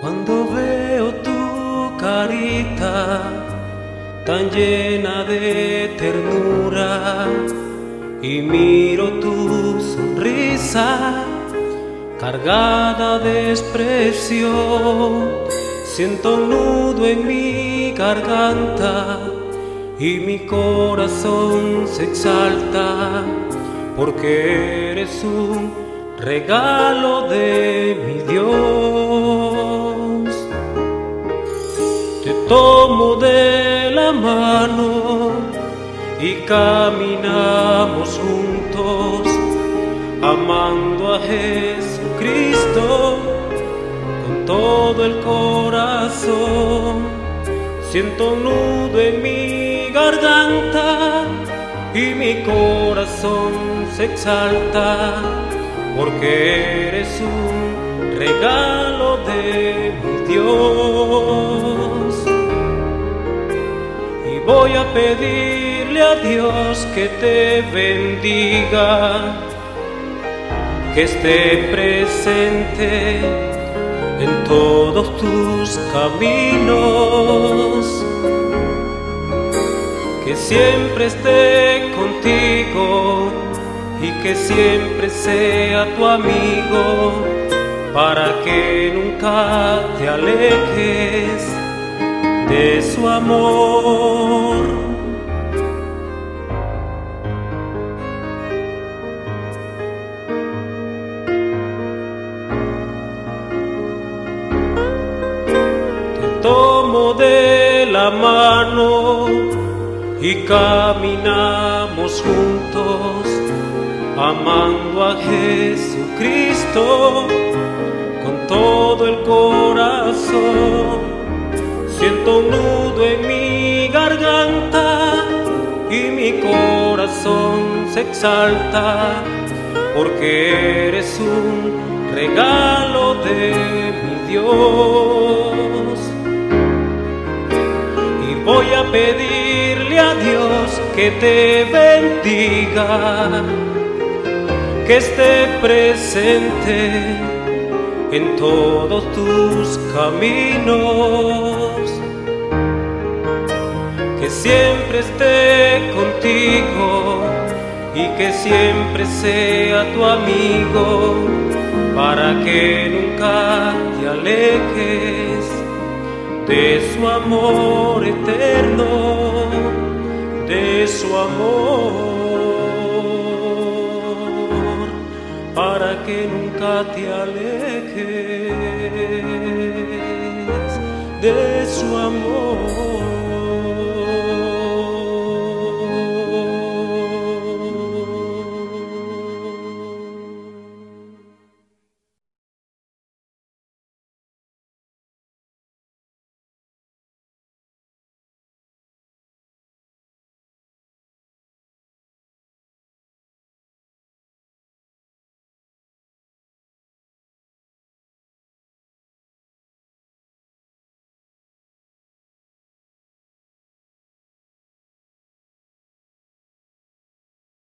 Cuando veo tu carita tan llena de ternura y miro tu sonrisa cargada de expresión, siento un nudo en mi garganta y mi corazón se exalta porque eres un regalo de mi Dios. Tomo de la mano y caminamos juntos, amando a Jesucristo con todo el corazón. Siento un nudo en mi garganta y mi corazón se exalta porque eres un regalo de mi Dios. Voy a pedirle a Dios que te bendiga, que esté presente en todos tus caminos, que siempre esté contigo y que siempre sea tu amigo para que nunca te alejes de su amor. Y caminamos juntos amando a Jesucristo con todo el corazón. Siento un nudo en mi garganta y mi corazón se exalta porque eres un regalo de mi Dios. Voy a pedirle a Dios que te bendiga que esté presente en todos tus caminos, que siempre esté contigo y que siempre sea tu amigo, para que nunca te alejes de su amor eterno, de su amor. para que nunca te alejes de su amor.